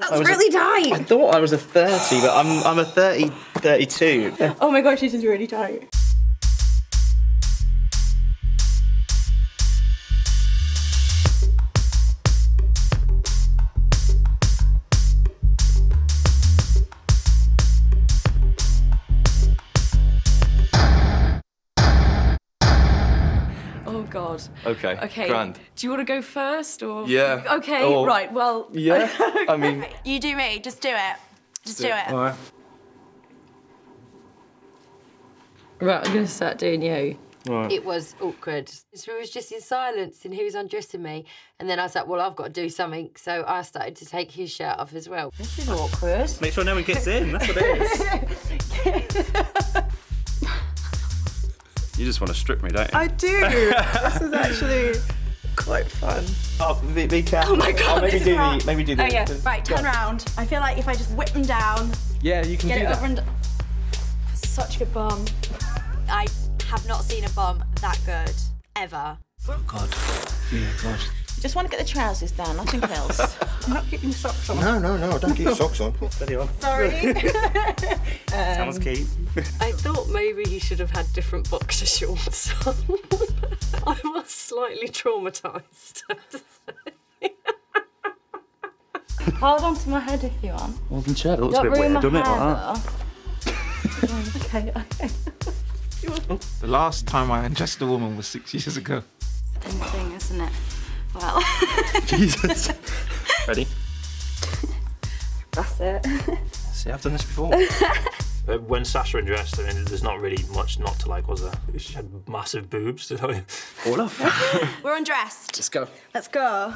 That's really I thought I was a 30, but I'm, I'm a 30, 32. Oh my gosh, this is really tight. God. Okay, Okay. grand. Do you want to go first or? Yeah. Okay. Or- Right. Well. Yeah, I mean, You do me. Just do it. Just do it. all right. Right. I'm gonna start doing you. Right. It was awkward. So we was just in silence and he was undressing me. And then I was like, well, I've got to do something. So I started to take his shirt off as well. This is awkward. Make sure no one gets in, that's what it is. you just want to strip me, don't you? I do. this is actually quite fun. Oh, be, be careful. Oh my God, Oh, maybe this do is hard. the, maybe do the. Oh yeah. the- Right. Turn round. I feel like if I just whip them down, Yeah, you can get do it that. over and. Such a good bomb. I have not seen a bomb that good ever. Oh god. Yeah, God. Just want to get the trousers down, nothing else. I'm not keeping socks on. No, no, no, don't keep socks on. Sorry. on. Uh, Sorry. Sounds keen. I thought maybe he should have had different boxer shorts on. I was slightly traumatised. Hold on to my head if you want. Well, the chair looks a Don't bit ruin weird, my doesn't it? hair. Like that? though. okay. Okay. The last time I undressed a woman was six years ago. Same thing, isn't it? Well, Jesus. Ready? that's it. See, I've done this before. Uh, when Sasha undressed, I mean, there's not really much not to like, was there? She had massive boobs. To tell you. All off. We're undressed. Let's go. Let's go.